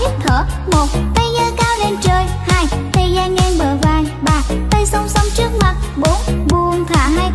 hít thở. Một, tay giơ cao lên trời. Hai, tay dang ngang bờ vai. Ba, tay song song trước mặt. Bốn, buông thả hai